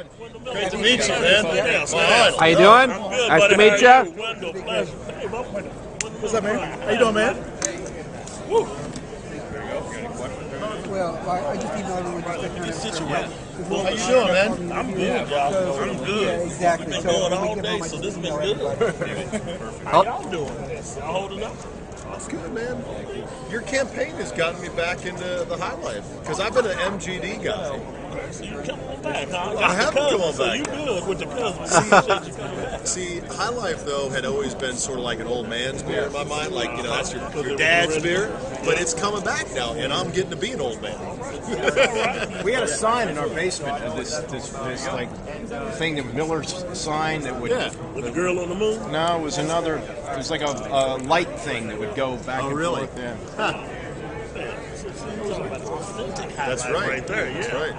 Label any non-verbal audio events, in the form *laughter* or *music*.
again. Great to meet you, man. How you doing? Nice to meet you. What's up, man? How you doing, man? Well, I, I just emailed everyone just to kind of Situation. How you doing, man? I'm good, y'all. I'm Yeah, exactly. We've been So going all day, I so just this has email been good. everybody. *laughs* How y'all doing? Y'all holding up? That's good, man. Your campaign has gotten me back into the high life because I've been an MGD guy. So you come on back, huh? I have That's the come on cousin, So back. you good with the cousin. Appreciate you coming back. See, High Life though had always been sort of like an old man's beer in my mind, like you know that's your, your dad's beer. But it's coming back now, and I'm getting to be an old man. *laughs* We had a sign in our basement of this this, this like thing that Miller's sign that would. Yeah. With the girl on the moon? No, it was another. It was like a, a light thing that would go back Oh, and really? forth. Yeah. That's right. Right there, yeah. That's right.